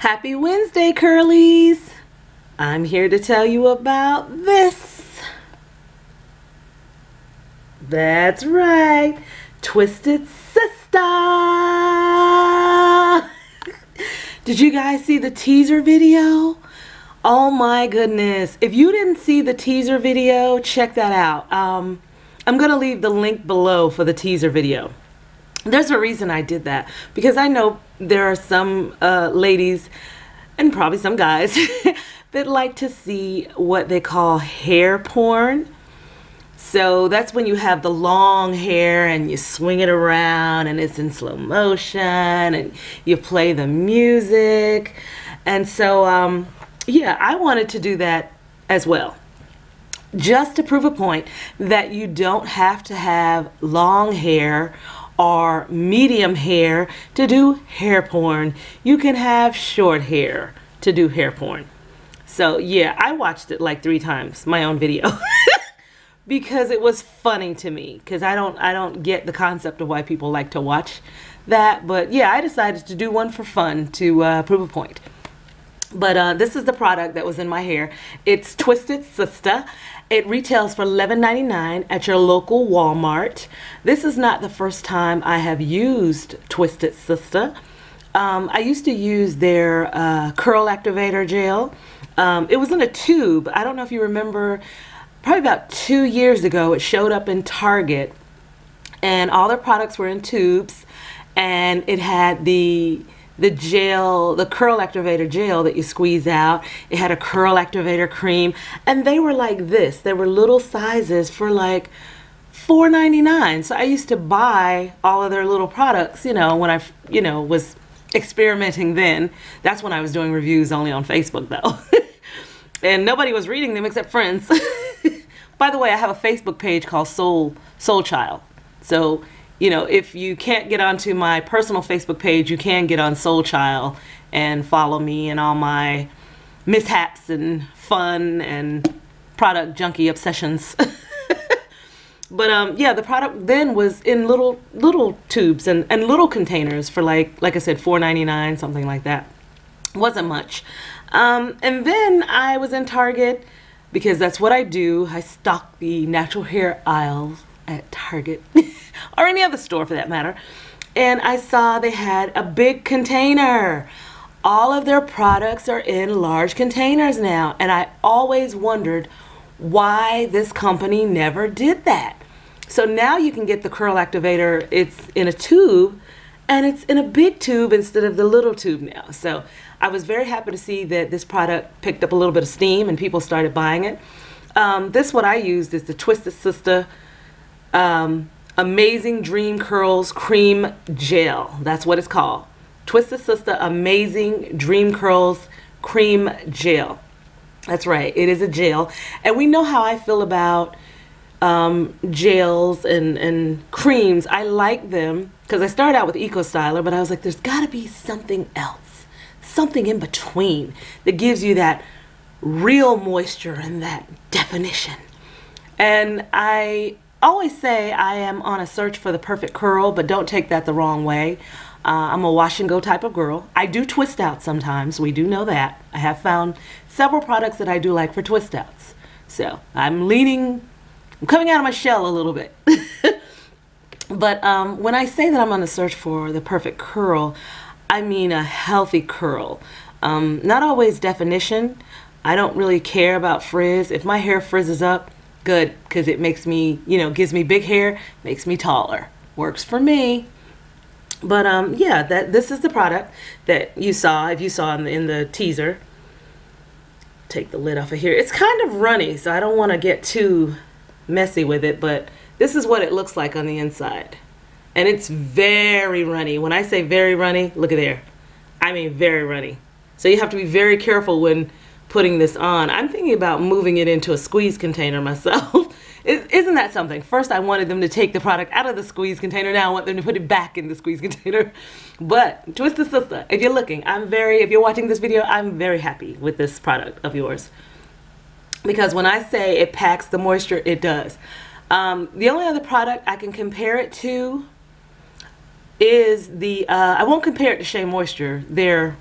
Happy Wednesday, curlies! I'm here to tell you about this. That's right, Twisted Sista! Did you guys see the teaser video? Oh my goodness. If you didn't see the teaser video, check that out. Um, I'm going to leave the link below for the teaser video there's a reason I did that because I know there are some uh, ladies and probably some guys that like to see what they call hair porn. So that's when you have the long hair and you swing it around and it's in slow motion and you play the music. And so, um, yeah, I wanted to do that as well. Just to prove a point that you don't have to have long hair or medium hair to do hair porn. You can have short hair to do hair porn. So yeah, I watched it like three times, my own video. because it was funny to me because I don't I don't get the concept of why people like to watch that but yeah I decided to do one for fun to uh, prove a point but uh, this is the product that was in my hair it's Twisted Sista it retails for $11.99 at your local Walmart. This is not the first time I have used Twisted Sista. Um, I used to use their uh, curl activator gel. Um, it was in a tube. I don't know if you remember, probably about two years ago, it showed up in Target and all their products were in tubes and it had the the gel, the curl activator gel that you squeeze out. It had a curl activator cream, and they were like this. They were little sizes for like $4.99. So I used to buy all of their little products, you know, when I, you know, was experimenting then. That's when I was doing reviews only on Facebook though. and nobody was reading them except friends. By the way, I have a Facebook page called Soul Soul Child. So you know, if you can't get onto my personal Facebook page, you can get on Soul Child and follow me and all my mishaps and fun and product junkie obsessions. but um, yeah, the product then was in little little tubes and, and little containers for like like I said, four ninety nine, something like that. Wasn't much. Um, and then I was in Target because that's what I do. I stock the natural hair aisles at Target. or any other store for that matter. And I saw they had a big container. All of their products are in large containers now. And I always wondered why this company never did that. So now you can get the curl activator, it's in a tube and it's in a big tube instead of the little tube now. So I was very happy to see that this product picked up a little bit of steam and people started buying it. Um, this what I used is the Twisted Sista um, Amazing Dream Curls Cream Gel. That's what it's called. Twisted Sista Amazing Dream Curls Cream Gel. That's right, it is a gel. And we know how I feel about um, gels and, and creams. I like them because I started out with Eco Styler, but I was like, there's got to be something else, something in between that gives you that real moisture and that definition. And I always say I am on a search for the perfect curl, but don't take that the wrong way. Uh, I'm a wash and go type of girl. I do twist out sometimes. We do know that. I have found several products that I do like for twist outs. So I'm leaning, I'm coming out of my shell a little bit. but um, when I say that I'm on a search for the perfect curl, I mean a healthy curl. Um, not always definition. I don't really care about frizz. If my hair frizzes up, good because it makes me, you know, gives me big hair, makes me taller. Works for me. But um, yeah, that this is the product that you saw, if you saw in the, in the teaser. Take the lid off of here. It's kind of runny, so I don't want to get too messy with it, but this is what it looks like on the inside. And it's very runny. When I say very runny, look at there. I mean very runny. So you have to be very careful when putting this on. I'm thinking about moving it into a squeeze container myself. Isn't that something? First, I wanted them to take the product out of the squeeze container. Now I want them to put it back in the squeeze container. But Twisted Sista, if you're looking, I'm very, if you're watching this video, I'm very happy with this product of yours. Because when I say it packs the moisture, it does. Um, the only other product I can compare it to is the, uh, I won't compare it to Shea Moisture. They're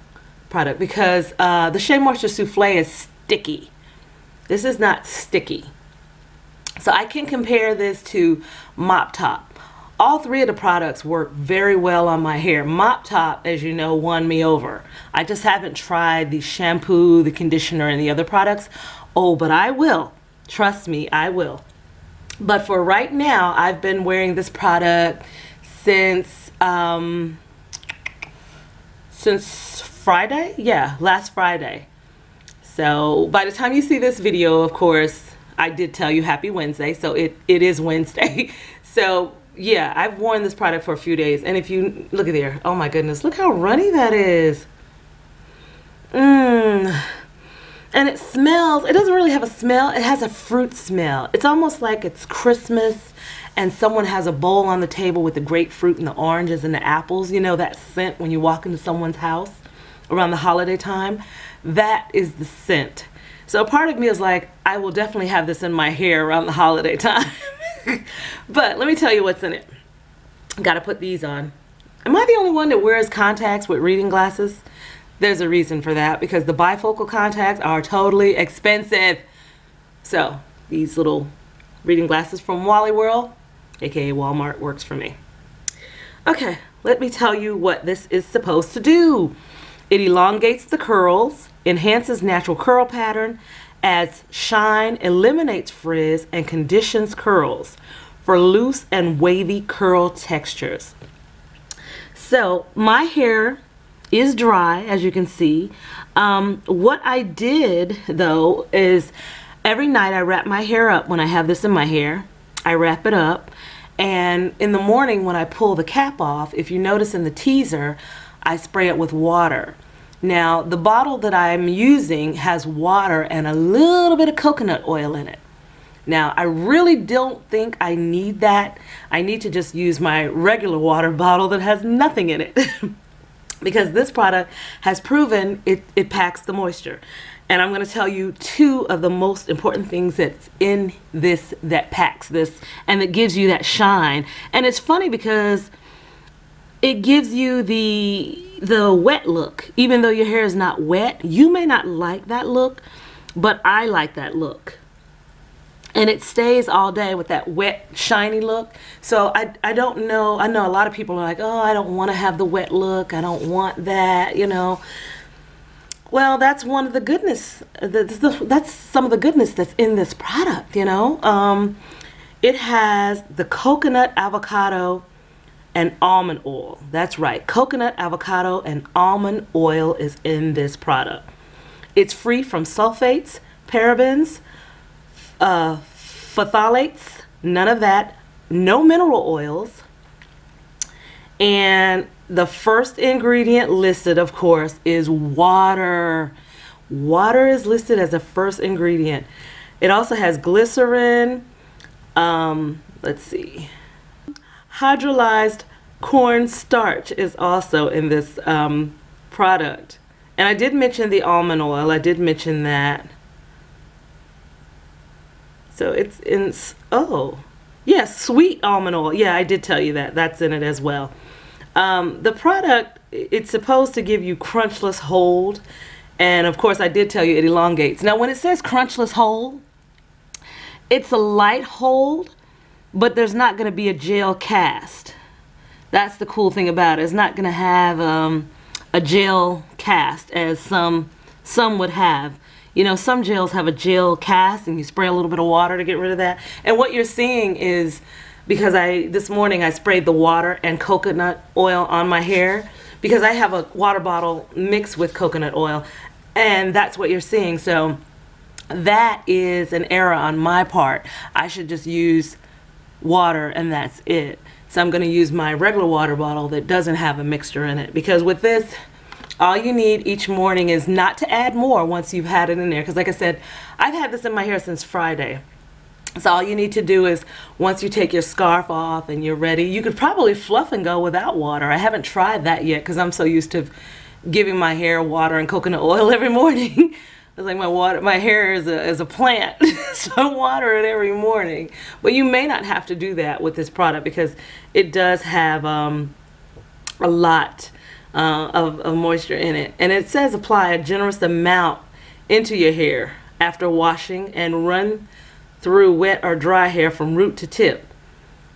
product because uh, the Shea Moisture Souffle is sticky. This is not sticky. So I can compare this to Mop Top. All three of the products work very well on my hair. Mop Top, as you know, won me over. I just haven't tried the shampoo, the conditioner, and the other products. Oh, but I will. Trust me, I will. But for right now, I've been wearing this product since um, since Friday. Yeah, last Friday. So by the time you see this video, of course, I did tell you happy Wednesday. So it, it is Wednesday. So yeah, I've worn this product for a few days. And if you look at there, oh my goodness, look how runny that is. Mmm. And it smells, it doesn't really have a smell. It has a fruit smell. It's almost like it's Christmas and someone has a bowl on the table with the grapefruit and the oranges and the apples. You know that scent when you walk into someone's house around the holiday time? That is the scent. So part of me is like, I will definitely have this in my hair around the holiday time. but let me tell you what's in it. Got to put these on. Am I the only one that wears contacts with reading glasses? There's a reason for that because the bifocal contacts are totally expensive. So these little reading glasses from Wally World, aka Walmart, works for me. Okay, let me tell you what this is supposed to do. It elongates the curls, enhances natural curl pattern, adds shine, eliminates frizz, and conditions curls for loose and wavy curl textures. So my hair is dry, as you can see. Um, what I did, though, is every night I wrap my hair up when I have this in my hair. I wrap it up. And in the morning when I pull the cap off, if you notice in the teaser, I spray it with water. Now, the bottle that I'm using has water and a little bit of coconut oil in it. Now, I really don't think I need that. I need to just use my regular water bottle that has nothing in it. because this product has proven it, it packs the moisture. And I'm going to tell you two of the most important things that's in this that packs this and that gives you that shine. And it's funny because it gives you the the wet look. Even though your hair is not wet you may not like that look but I like that look. And it stays all day with that wet shiny look. So I, I don't know. I know a lot of people are like oh I don't want to have the wet look. I don't want that you know? Well that's one of the goodness that's, some of the goodness that's in this product you know? Um, it has the coconut avocado and almond oil. That's right. Coconut, avocado, and almond oil is in this product. It's free from sulfates, parabens, uh, phthalates, none of that. No mineral oils. And the first ingredient listed, of course, is water. Water is listed as the first ingredient. It also has glycerin. Um, let's see hydrolyzed corn starch is also in this um, product. And I did mention the almond oil. I did mention that. So it's in, oh, yes, yeah, sweet almond oil. Yeah, I did tell you that. That's in it as well. Um, the product, it's supposed to give you crunchless hold. And of course, I did tell you it elongates. Now, when it says crunchless hold, it's a light hold, but there's not going to be a gel cast. That's the cool thing about it. It's not going to have um, a gel cast as some some would have. You know, some gels have a gel cast and you spray a little bit of water to get rid of that. And what you're seeing is because I this morning I sprayed the water and coconut oil on my hair because I have a water bottle mixed with coconut oil and that's what you're seeing. So that is an error on my part. I should just use water and that's it. So I'm going to use my regular water bottle that doesn't have a mixture in it because with this all you need each morning is not to add more once you've had it in there because like I said I've had this in my hair since Friday. So all you need to do is once you take your scarf off and you're ready, you could probably fluff and go without water. I haven't tried that yet because I'm so used to giving my hair water and coconut oil every morning. It's like my water, my hair is a, is a plant, so I water it every morning. But you may not have to do that with this product because it does have um, a lot uh, of, of moisture in it. And it says apply a generous amount into your hair after washing and run through wet or dry hair from root to tip.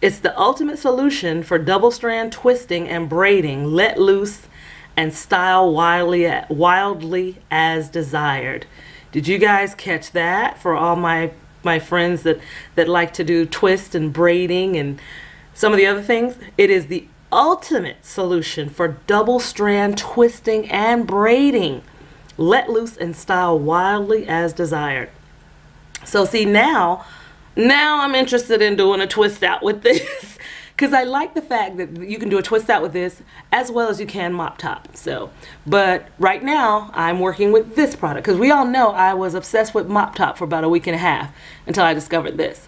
It's the ultimate solution for double strand twisting and braiding. Let loose and style wildly, wildly as desired. Did you guys catch that for all my my friends that that like to do twist and braiding and some of the other things? It is the ultimate solution for double strand twisting and braiding. Let loose and style wildly as desired. So see now now I'm interested in doing a twist out with this because I like the fact that you can do a twist out with this as well as you can mop top. So, but right now I'm working with this product because we all know I was obsessed with mop top for about a week and a half until I discovered this.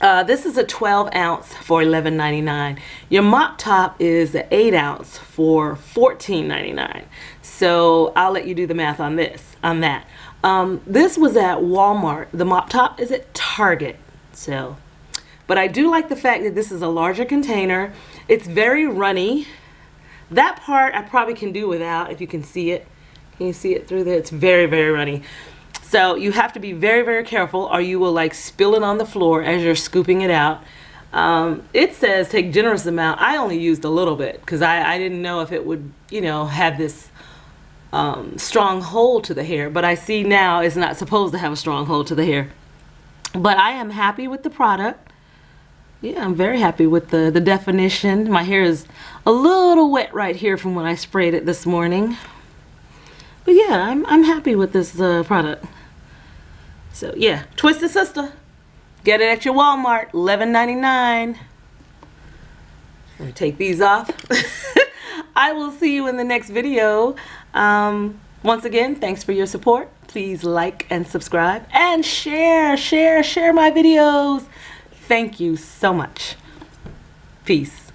Uh, this is a 12 ounce for $11.99. Your mop top is an 8 ounce for $14.99. So I'll let you do the math on this, on that. Um, this was at Walmart. The mop top is at Target. So, but I do like the fact that this is a larger container. It's very runny. That part I probably can do without if you can see it. Can you see it through there? It's very, very runny. So you have to be very, very careful or you will like spill it on the floor as you're scooping it out. Um, it says take generous amount. I only used a little bit because I, I didn't know if it would, you know, have this um, strong hold to the hair. But I see now it's not supposed to have a strong hold to the hair. But I am happy with the product. Yeah, I'm very happy with the, the definition. My hair is a little wet right here from when I sprayed it this morning. But yeah, I'm, I'm happy with this uh, product. So yeah, Twisted Sista. Get it at your Walmart, $11.99. Let me take these off. I will see you in the next video. Um, once again, thanks for your support. Please like and subscribe and share, share, share my videos. Thank you so much. Peace.